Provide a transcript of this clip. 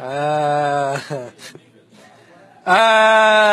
哎哎